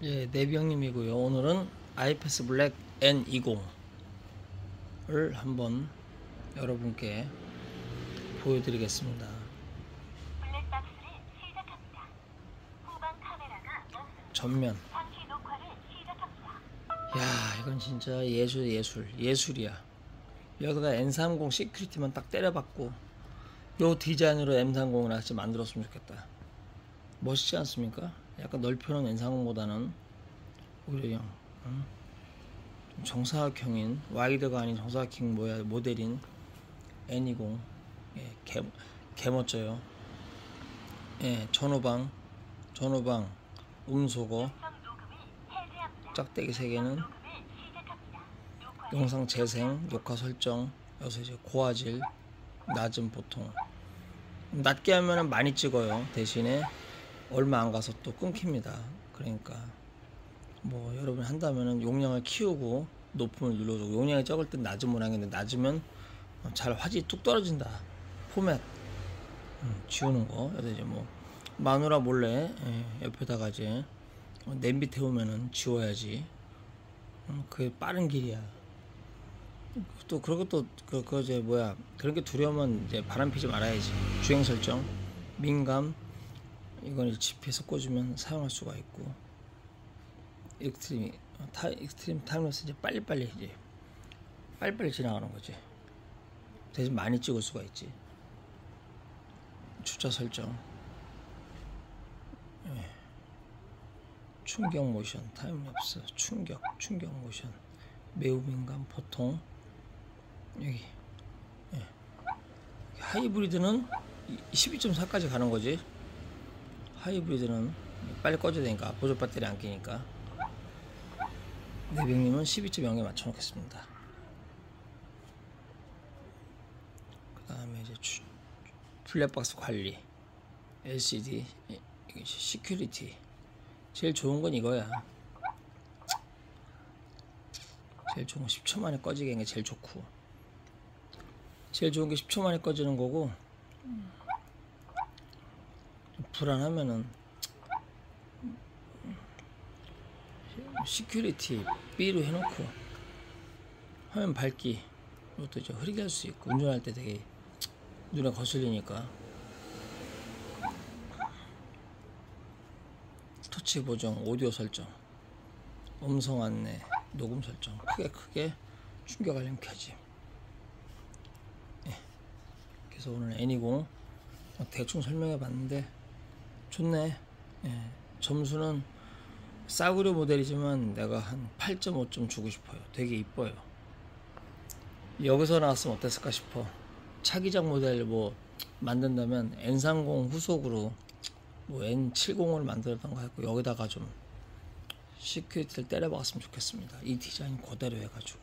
예, 내병님이고요. 오늘은 아이패스 블랙 N20을 한번 여러분께 보여드리겠습니다. 전면. 야, 이건 진짜 예술, 예술, 예술이야. 여기다 N30 security만 딱 때려박고 요 디자인으로 M30을 같이 만들었으면 좋겠다. 멋있지 않습니까? 약간 넓혀놓은 N30보다는 오히려 응? 좀 정사각형인 와이드가 아닌 정사각형 뭐야 모델인 N20 예, 개, 개 멋져요. 예, 전후방 전후방 음소거. 짝대기 세 개는 녹음을 시작합니다. 녹화 영상 재생, 녹화 설정, 여기서 이제 고화질, 낮은 보통. 낮게 하면은 많이 찍어요. 대신에 얼마 안 가서 또 끊깁니다. 그러니까 뭐 여러분 한다면은 용량을 키우고 높음을 눌러주고 용량이 적을 땐 낮은 모양인데 낮으면 잘 화질이 뚝 떨어진다. 포맷 음, 지우는 거. 그래서 이제 뭐 마누라 몰래 예, 옆에다가 이제 어, 냄비 태우면은 지워야지. 음, 그게 빠른 길이야. 또 그런 것도 그, 그 이제 뭐야 그런 게 두려우면 이제 바람 피지 말아야지. 주행 설정, 민감 이건 이제 집에서 꽂으면 사용할 수가 있고 extreme 어, 타 extreme time lapse 이제 빨리빨리 이제 빨리빨리 지나가는 거지. 대신 많이 찍을 수가 있지. 주차 설정. 예. 충격 모션, time lapse, 충격, 충격 모션, 매우 민감, 보통 여기 예. 하이브리드는 12.4까지 가는 거지. 하이브리드는 빨리 꺼져야 되니까 보조 배터리 안 끼니까. 내병님은 12.0에 맞춰 놓겠습니다. 그 다음에 이제 주, 블랙박스 관리, LCD, security. 제일 좋은 건 이거야. 제일 좋은 건 10초 만에 꺼지게 하는 게 제일 좋고. 제일 좋은 게 10초 만에 꺼지는 거고. 좀 불안하면은 security B로 해놓고 화면 밝기 이것도 이제 흐리게 할 수 있고 운전할 때 되게 눈에 거슬리니까 터치 보정, 오디오 설정, 음성 안내, 녹음 설정 크게 크게 충격 알림 켜짐. 예. 그래서 오늘 N20 대충 설명해 봤는데 좋네. 예. 점수는 싸구려 모델이지만 내가 한 8.5점 주고 싶어요. 되게 이뻐요. 여기서 나왔으면 어땠을까 싶어. 차기작 모델 뭐 만든다면 N30 후속으로 뭐 N70을 만들었던가 했고 여기다가 좀 security를 때려박았으면 좋겠습니다. 이 디자인 그대로 해가지고